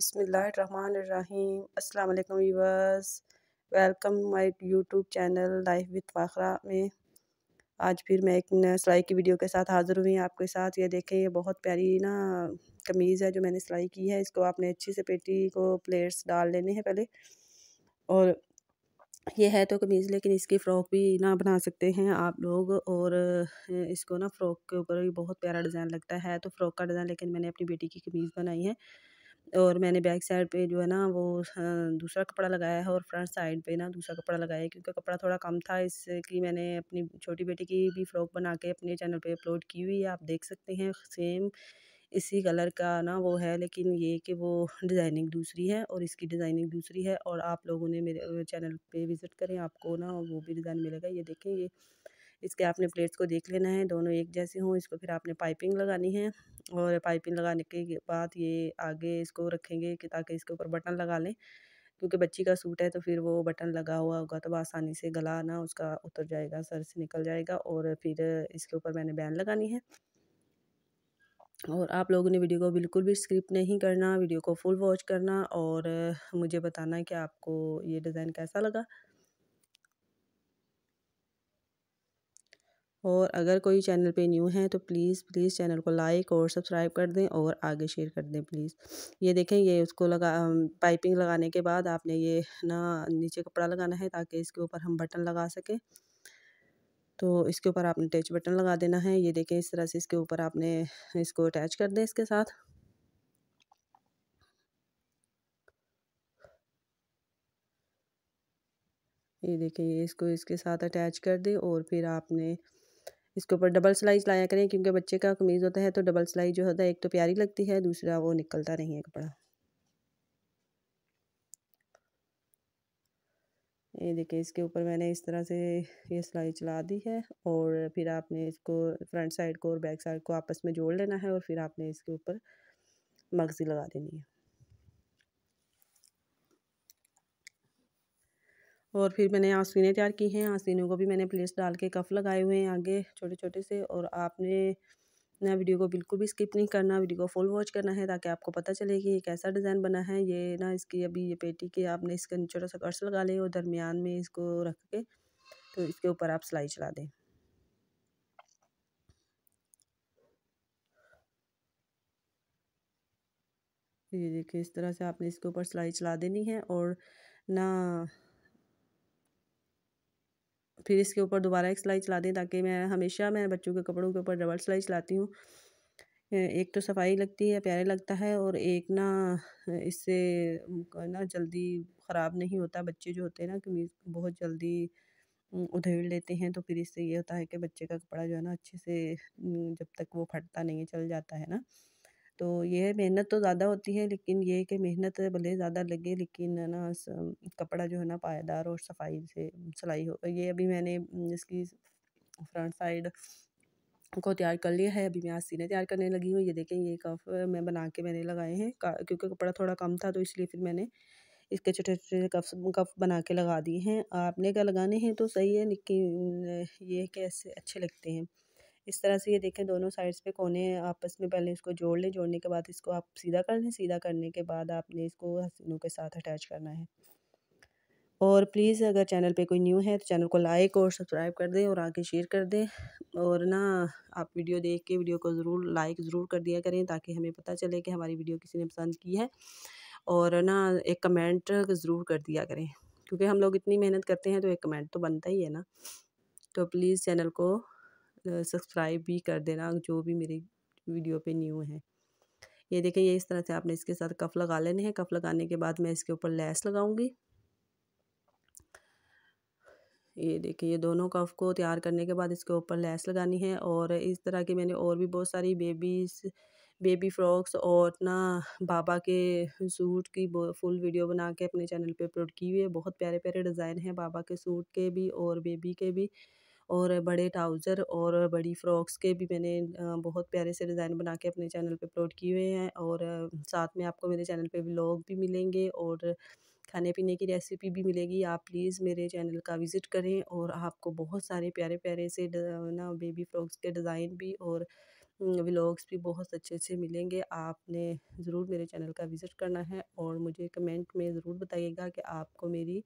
अस्सलाम वालेकुम viewers welcome my YouTube channel life with Fakhra में। आज फिर मैं एक सिलाई की वीडियो के साथ हाज़िर हुई आपके साथ। ये देखें, ये बहुत प्यारी ना कमीज़ है जो मैंने सिलाई की है। इसको आपने अच्छी से पेटी को प्लेट्स डाल लेने हैं पहले। और ये है तो कमीज़, लेकिन इसकी फ़्रॉक भी ना बना सकते हैं आप लोग। और इसको ना फ़्रॉक के ऊपर भी बहुत प्यारा डिज़ाइन लगता है। तो फ़्रॉक का डिज़ाइन लेकिन मैंने अपनी बेटी की कमीज़ बनाई है। और मैंने बैक साइड पे जो है ना वो दूसरा कपड़ा लगाया है और फ्रंट साइड पे ना दूसरा कपड़ा लगाया है क्योंकि कपड़ा थोड़ा कम था इसकी मैंने अपनी छोटी बेटी की भी फ़्रॉक बना के अपने चैनल पे अपलोड की हुई है, आप देख सकते हैं सेम इसी कलर का ना वो है लेकिन ये कि वो डिज़ाइनिंग दूसरी है और इसकी डिज़ाइनिंग दूसरी है और आप लोगों ने मेरे चैनल पे विज़िट करें, आपको ना वो भी डिज़ाइन मिलेगा, ये देखें ये इसके आपने प्लेट्स को देख लेना है, दोनों एक जैसे हों, इसको फिर आपने पाइपिंग लगानी है और पाइपिंग लगाने के बाद ये आगे इसको रखेंगे कि ताकि इसके ऊपर बटन लगा लें। क्योंकि बच्ची का सूट है तो फिर वो बटन लगा हुआ होगा तो आसानी से गला ना उसका उतर जाएगा, सर से निकल जाएगा और फिर इसके ऊपर मैंने बैन लगानी है। और आप लोगों ने वीडियो को बिल्कुल भी स्क्रिप्ट नहीं करना, वीडियो को फुल वॉच करना और मुझे बताना कि आपको ये डिज़ाइन कैसा लगा। और अगर कोई चैनल पे न्यू है तो प्लीज़ प्लीज़ चैनल को लाइक और सब्सक्राइब कर दें और आगे शेयर कर दें प्लीज़। ये देखें, ये उसको लगा पाइपिंग लगाने के बाद आपने ये ना नीचे कपड़ा लगाना है ताकि इसके ऊपर हम बटन लगा सकें। तो इसके ऊपर आपने टच बटन लगा देना है। ये देखें, इस तरह से इसके ऊपर आपने इसको अटैच कर दें इसके साथ। ये देखें, ये इसको इसके साथ अटैच कर दें और फिर आपने इसके ऊपर डबल सिलाई चलाया करें, क्योंकि बच्चे का कमीज़ होता है तो डबल सिलाई जो होता है, एक तो प्यारी लगती है, दूसरा वो निकलता नहीं है कपड़ा। ये देखिए, इसके ऊपर मैंने इस तरह से ये सिलाई चला दी है, और फिर आपने इसको फ्रंट साइड को और बैक साइड को आपस में जोड़ लेना है, और फिर आपने इसके ऊपर मगज़ी लगा देनी है। और फिर मैंने आस्तीनें तैयार की हैं। आस्तीनों को भी मैंने प्लेस डाल के कफ लगाए हुए हैं आगे छोटे छोटे से और आपने ना वीडियो को बिल्कुल भी स्किप नहीं करना वीडियो को फुल वॉच करना है ताकि आपको पता चले कि ये कैसा डिज़ाइन बना है। ये ना इसकी अभी ये पेटी के आपने इसका छोटा सा कर्स लगा लें और दरमियान में इसको रख के तो इसके ऊपर आप सिलाई चला दें। ये देखिए इस तरह से आपने इसके ऊपर सिलाई चला देनी है और ना फिर इसके ऊपर दोबारा एक सिलाई चला दें ताकि मैं हमेशा मैं बच्चों के कपड़ों के ऊपर डबल सिलाई चलाती हूँ। एक तो सफ़ाई लगती है, प्यारे लगता है और एक ना, इससे ना जल्दी ख़राब नहीं होता। बच्चे जो होते हैं ना कमीज़ बहुत जल्दी उधेड़ लेते हैं तो फिर इससे ये होता है कि बच्चे का कपड़ा जो है ना अच्छे से जब तक वो फटता नहीं चल जाता है ना। तो ये मेहनत तो ज़्यादा होती है, लेकिन ये कि मेहनत भले ज़्यादा लगे, लेकिन ना कपड़ा जो है ना, पायदार और सफ़ाई से सिलाई हो ये अभी मैंने इसकी फ्रंट साइड को तैयार कर लिया है, अभी मैं आज सीने तैयार करने लगी हूँ। ये देखें, ये कफ मैं बना के मैंने लगाए हैं क्योंकि कपड़ा थोड़ा कम था तो इसलिए फिर मैंने इसके छोटे छोटे कफ कफ बना के लगा दिए हैं। आपने क्या लगाने हैं तो सही है, लेकिन ये कैसे अच्छे लगते हैं। इस तरह से ये देखें दोनों साइड्स पे कोने आपस में पहले इसको जोड़ लें, जोड़ने के बाद इसको आप सीधा कर लें, सीधा करने के बाद आपने इसको हसीनों के साथ अटैच करना है। और प्लीज़ अगर चैनल पे कोई न्यू है तो चैनल को लाइक और सब्सक्राइब कर दें और आगे शेयर कर दें। और ना, आप वीडियो देख के वीडियो को ज़रूर लाइक ज़रूर कर दिया करें ताकि हमें पता चले कि हमारी वीडियो किसी ने पसंद की है। और ना, एक कमेंट ज़रूर कर दिया करें, क्योंकि हम लोग इतनी मेहनत करते हैं तो एक कमेंट तो बनता ही है ना। तो प्लीज़ चैनल को सब्सक्राइब भी कर देना, जो भी मेरी वीडियो पे न्यू है। ये देखें, ये इस तरह से आपने इसके साथ कफ लगा लेने हैं। कफ लगाने के बाद मैं इसके ऊपर लेस लगाऊँगी। ये देखिए ये दोनों कफ को तैयार करने के बाद इसके ऊपर लेस लगानी है और इस तरह की मैंने और भी बहुत सारी बेबीज बेबी फ्रॉक्स और ना बाबा के सूट की फुल वीडियो बना के अपने चैनल पे अपलोड की हुई है। बहुत प्यारे प्यारे डिज़ाइन हैं बाबा के सूट के भी और बेबी के भी। और बड़े ट्राउज़र और बड़ी फ़्रॉक्स के भी मैंने बहुत प्यारे से डिज़ाइन बना के अपने चैनल पे अपलोड किए हुए हैं और साथ में आपको मेरे चैनल पे व्लॉग भी मिलेंगे और खाने पीने की रेसिपी भी मिलेगी। आप प्लीज़ मेरे चैनल का विज़िट करें और आपको बहुत सारे प्यारे प्यारे से ना बेबी फ्रॉक्स के डिज़ाइन भी और व्लॉग्स भी बहुत अच्छे अच्छे मिलेंगे। आपने ज़रूर मेरे चैनल का विज़िट करना है और मुझे कमेंट में ज़रूर बताइएगा कि आपको मेरी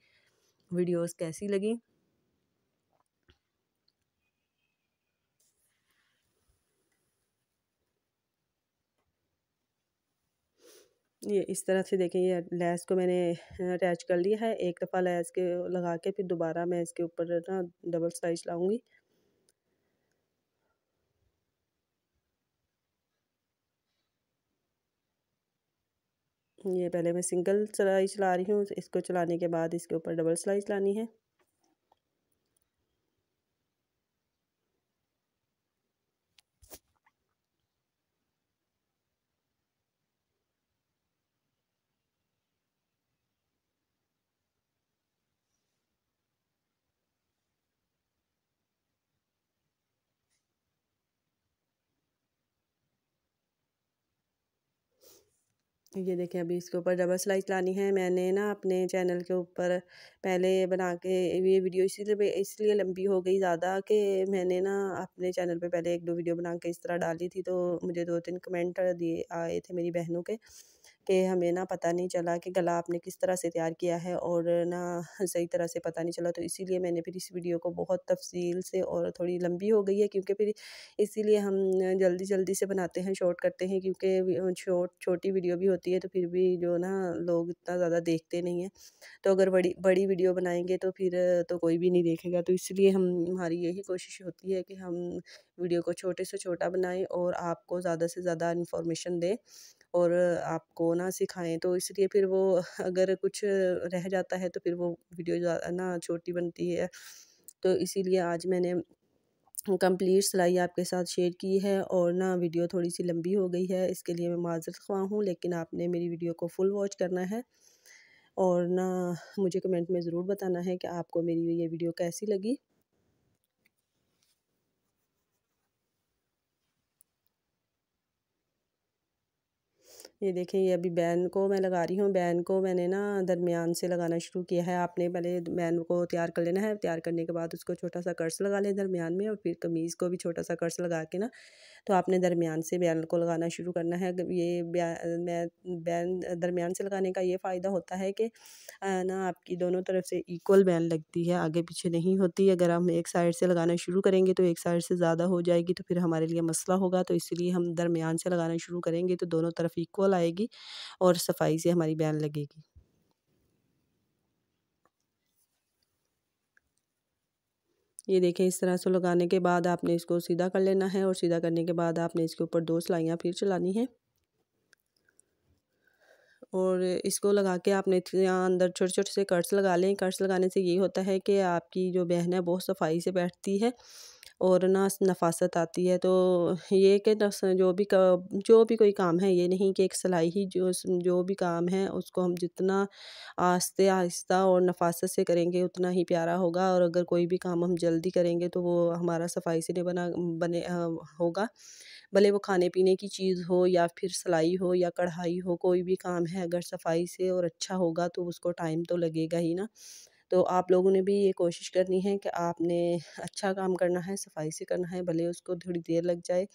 वीडियोस कैसी लगी। ये इस तरह से देखें, ये लैस को मैंने अटैच कर लिया है, एक दफ़ा लैस के लगा के फिर दोबारा मैं इसके ऊपर ना डबल स्लाइस लाऊँगी। ये पहले मैं सिंगल सिलाई चला रही हूँ, इसको चलाने के बाद इसके ऊपर डबल सिलाई चलानी है। ये देखें अभी इसके ऊपर डबल सिलाई चलानी है। मैंने ना अपने चैनल के ऊपर पहले बना के ये वीडियो इसीलिए इसलिए लंबी हो गई ज़्यादा कि मैंने ना अपने चैनल पे पहले एक दो वीडियो बना के इस तरह डाली थी तो मुझे दो तीन कमेंट दिए, आए थे मेरी बहनों के। कि हमें ना पता नहीं चला कि गला आपने किस तरह से तैयार किया है और ना सही तरह से पता नहीं चला। तो इसीलिए मैंने फिर इस वीडियो को बहुत तफसील से और थोड़ी लंबी हो गई है क्योंकि फिर इसीलिए हम जल्दी जल्दी से बनाते हैं, शॉर्ट करते हैं क्योंकि शॉर्ट, छोटी वीडियो भी होती है तो फिर भी जो ना लोग इतना ज़्यादा देखते नहीं हैं। तो अगर बड़ी बड़ी वीडियो बनाएँगे तो फिर तो कोई भी नहीं देखेगा। तो इसलिए हम, हमारी यही कोशिश होती है कि हम वीडियो को छोटे से छोटा बनाएँ और आपको ज़्यादा से ज़्यादा इन्फॉर्मेशन दें। और आपको ना सिखाएँ तो इसलिए फिर वो अगर कुछ रह जाता है तो फिर वो वीडियो ना छोटी बनती है। तो इसीलिए आज मैंने कंप्लीट सिलाई आपके साथ शेयर की है और ना वीडियो थोड़ी सी लंबी हो गई है, इसके लिए मैं माजरत ख्वाह हूँ, लेकिन आपने मेरी वीडियो को फुल वॉच करना है। और ना मुझे कमेंट में ज़रूर बताना है कि आपको मेरी ये वीडियो कैसी लगी। ये देखें, ये अभी बैन को मैं लगा रही हूँ। बैन को मैंने ना दरमियान से लगाना शुरू किया है। आपने पहले बैन को तैयार कर लेना है। तैयार करने के बाद उसको छोटा सा कर्स लगा लें दरमियान में और फिर कमीज़ को भी छोटा सा कर्स लगा के ना तो आपने दरमियान से बैन को लगाना शुरू करना है। ये मैं बैन दरमियान से लगाने का ये फ़ायदा होता है कि ना आपकी दोनों तरफ़ से इक्वल बैन लगती है, आगे पीछे नहीं होती। अगर हम एक साइड से लगाना शुरू करेंगे तो एक साइड से ज़्यादा हो जाएगी तो फिर हमारे लिए मसला होगा। तो इसलिए हम दरमियान से लगाना शुरू करेंगे तो दोनों तरफ़ इक्वल आएगी और सफ़ाई से हमारी बैन लगेगी। ये देखें, इस तरह से लगाने के बाद आपने इसको सीधा कर लेना है और सीधा करने के बाद आपने इसके ऊपर दो सिलाइयाँ फिर चलानी हैं। और इसको लगा के आपने यहाँ अंदर छोटे छोटे से कर्ट्स लगा लें। कर्ट्स लगाने से ये होता है कि आपकी जो बहन है बहुत सफ़ाई से बैठती है। और ना नफासत आती है। तो ये कि जो भी जो भी कोई काम है, ये नहीं कि एक सिलाई ही जो जो भी काम है, उसको हम जितना आस्ते आहिस्ता और नफासत से करेंगे, उतना ही प्यारा होगा। और अगर कोई भी काम हम जल्दी करेंगे तो वो हमारा सफ़ाई से नहीं बना, बने होगा। भले वो खाने पीने की चीज़ हो या फिर सिलाई हो या कढ़ाई हो, कोई भी काम है, अगर सफ़ाई से और अच्छा होगा तो उसको टाइम तो लगेगा ही ना। तो आप लोगों ने भी ये कोशिश करनी है कि आपने अच्छा काम करना है, सफ़ाई से करना है, भले उसको थोड़ी देर लग जाए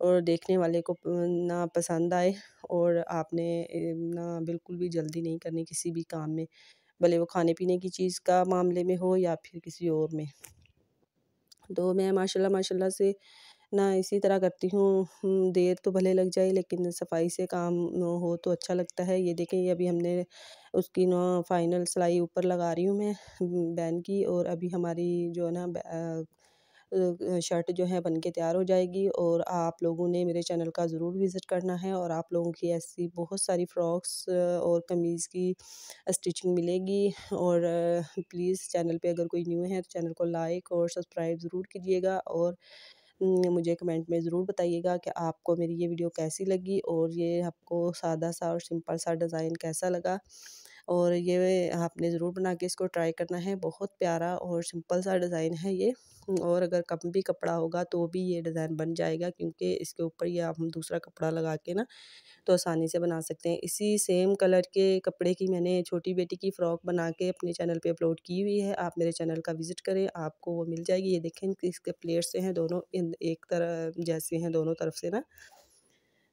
और देखने वाले को ना पसंद आए और आपने ना बिल्कुल भी जल्दी नहीं करनी किसी भी काम में, भले वो खाने पीने की चीज़ का मामले में हो या फिर किसी और में। तो मैं माशाल्लाह माशाल्लाह से ना इसी तरह करती हूँ देर तो भले लग जाए लेकिन सफ़ाई से काम हो तो अच्छा लगता है। ये देखें, ये अभी हमने उसकी ना फाइनल सिलाई ऊपर लगा रही हूँ मैं बैन की और अभी हमारी जो है ना शर्ट जो है बन के तैयार हो जाएगी और आप लोगों ने मेरे चैनल का ज़रूर विज़िट करना है और आप लोगों की ऐसी बहुत सारी फ़्रॉक्स और कमीज़ की स्टिचिंग मिलेगी और प्लीज़ चैनल पे अगर कोई न्यू है तो चैनल को लाइक और सब्सक्राइब ज़रूर कीजिएगा और मुझे कमेंट में ज़रूर बताइएगा कि आपको मेरी ये वीडियो कैसी लगी और ये आपको सादा सा और सिंपल सा डिज़ाइन कैसा लगा। और ये आपने ज़रूर बना के इसको ट्राई करना है। बहुत प्यारा और सिंपल सा डिज़ाइन है ये। और अगर कम भी कपड़ा होगा तो भी ये डिज़ाइन बन जाएगा क्योंकि इसके ऊपर ये हम दूसरा कपड़ा लगा के ना तो आसानी से बना सकते हैं। इसी सेम कलर के कपड़े की मैंने छोटी बेटी की फ़्रॉक बना के अपने चैनल पे अपलोड की हुई है। आप मेरे चैनल का विज़िट करें, आपको वो मिल जाएगी। ये देखें इसके प्लेट्स हैं दोनों एक तरह जैसे हैं दोनों तरफ़ से ना।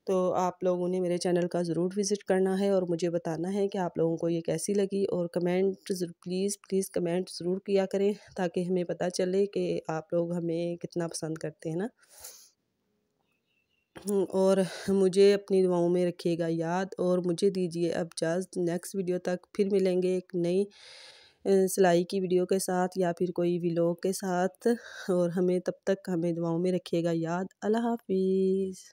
तो आप लोगों ने मेरे चैनल का ज़रूर विज़िट करना है और मुझे बताना है कि आप लोगों को ये कैसी लगी और कमेंट प्लीज़ प्लीज़ कमेंट ज़रूर किया करें ताकि हमें पता चले कि आप लोग हमें कितना पसंद करते हैं ना। हम्म, और मुझे अपनी दुआओं में रखिएगा याद और मुझे दीजिए अब जस्ट नेक्स्ट वीडियो तक। फिर मिलेंगे एक नई सिलाई की वीडियो के साथ या फिर कोई व्लॉग के साथ। और हमें तब तक हमें दुआओं में रखिएगा याद। अल्लाह हाफिज़।